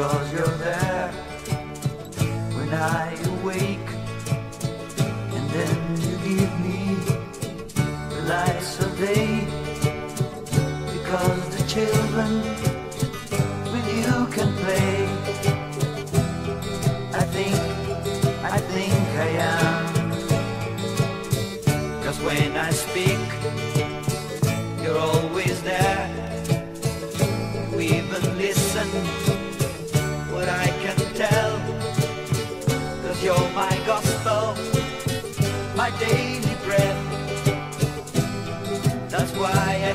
Because you're there when I awake. And then you give me the lights of day. Because the children with you can play. I think I think I am. Cause when I speak you're always That's why